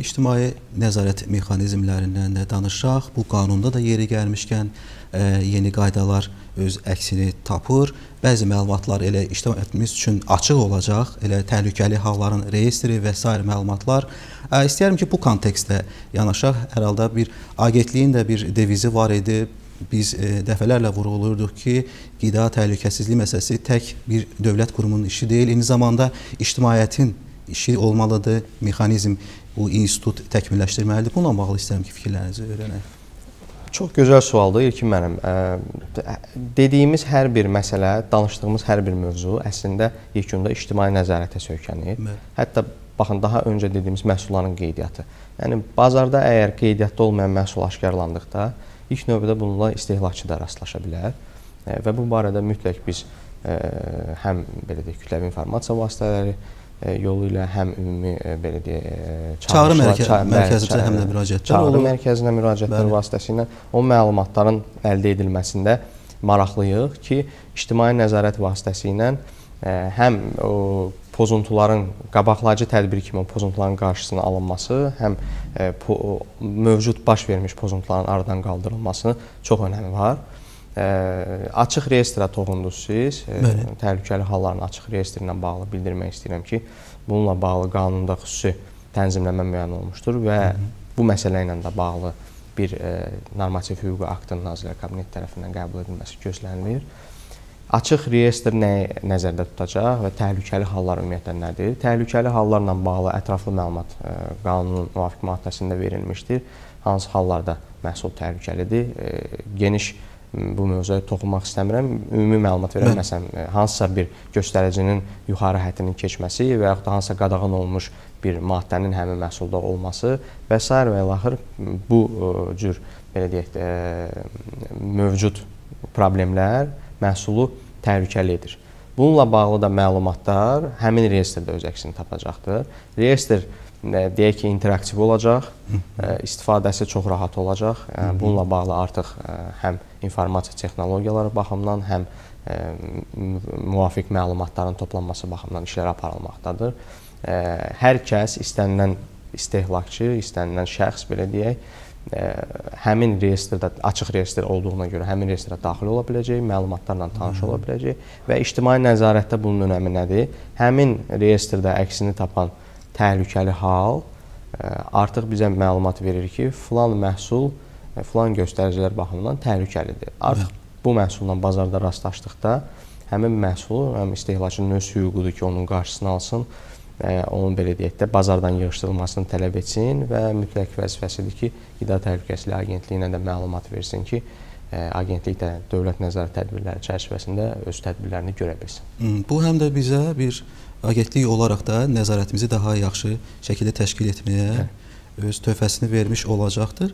ictimai nəzarət mexanizmlərindən də danışaq. Bu qanunda da yeri gəlmişkən ə, yeni qaydalar öz əksini tapır. Bəzi məlumatlar elə ictimaiyyətimiz üçün açıq olacaq, elə təhlükəli halların reyestri və s. məlumatlar. Ə, istəyərəm ki, bu kontekstdə yanaşaq. Hər halda bir agentliyin də bir devizi var idi biz e, dəfələrlə vurğulayırdıq ki, qida təhlükəsizliyi məsələsi tək bir dövlət qurumunun işi deyil, eyni zamanda ictimaiyyətin işi olmalıdır. Mexanizm bu institut təkmilləşdirməlidir. Bununla bağlı istəyirəm ki, fikirlərinizi öyrənək. Çox gözəl sualdır İlkin müəllim. Dediyimiz hər bir məsələ, danışdığımız hər bir mövzu əslində yekunda ictimai nəzarətə söykənir. Bəli. Hətta baxın daha öncə dediyimiz məhsulların qeydiyyatı. Yəni bazarda əgər qeydiyyatda olmayan məhsul aşkarlandıqda, ilk növbədə bununla istehlakçı da rastlaşa bilər və bu barədə mütləq biz həm belə deyək, kütləvi informasiya vasitələri yolu ilə həm ümumi belə deyək çağrı mərkəzi mərkəzinə həm də müraciətlər çağrı olur. mərkəzinə müraciətlər vasitəsilə o məlumatların əldə edilməsində maraqlıyıq ki, ictimai nəzarət vasitəsilə həm o pozuntuların qabaqlayıcı tədbir kimi pozuntuların qarşısının alınması, həm mövcud baş vermiş pozuntuların aradan qaldırılması çox önəmi var. Açıq reyestrə toxundunuz siz. Bəli. Təhlükəli halların açıq reyestri ilə bağlı bildirmək istəyirəm ki, bununla bağlı qanunda xüsusi tənzimləmə müəyyən olmuşdur və Hı -hı. bu məsələ ilə də bağlı bir e, normativ hüquqi aktın Nazirlər Kabineti tərəfindən qəbul edilməsi gözlənilir. Açıq reyestr nəyi nəzərdə tutacaq və təhlükəli hallar ümumiyyətlə nədir? Təhlükəli hallarla bağlı ətraflı məlumat e, qanunun müvafiq maddəsində verilmişdir. Hansı hallarda məhsul təhlükəlidir? E, geniş bu mövzuya toxunmaq istəmirəm. Ümumi məlumat verəm. Məsələn, e, hansısa bir göstəricinin yuxarı həddinin keçməsi və yaxud da hansısa qadağan olunmuş bir maddənin həmin məhsulda olması və s. və ilaxır bu e, cür belə deyək də e, mövcud problemlər məhsulu təhlükəli edir. Bununla bağlı da məlumatlar həmin reyestrdə öz əksini tapacaqdır. Reyestr deyək ki, interaktiv olacaq, istifadəsi çox rahat olacaq. Bununla bağlı artıq həm informasiya texnologiyaları baxımından, həm müvafiq məlumatların toplanması baxımından işlər aparılmaqdadır. Hər kəs istənilən istehlakçı, istənilən şəxs belə deyək, həmin reyestrdə açıq reyestr olduğuna görə həmin reyestrə daxil ola biləcək, məlumatlarla tanış ola biləcək və ictimai nəzarətdə bunun önəmi nədir? Həmin reyestrdə əksini tapan təhlükəli hal e, artıq bizə məlumat verir ki, filan məhsul e, filan göstəricilər baxımından təhlükəlidir. Artıq bu məhsulla bazarda rastlaşdıqda həmin məhsulu həm istehlakçının öz hüququdur ki, onun qarşısını alsın, e, onun belə deyək də bazardan yığışdırılmasını tələb etsin və mütləq vəzifəsidir ki, Qida Təhlükəsizliyi Agentliyinə də məlumat versin ki, agentlik də dövlət nəzarət tədbirləri çərçivəsində öz tədbirlərini görə bilsin. Bu həm də bizə bir agentlik olaraq da nəzarətimizi daha yaxşı şəkildə təşkil etməyə Hə öz töhfəsini vermiş olacaqdır.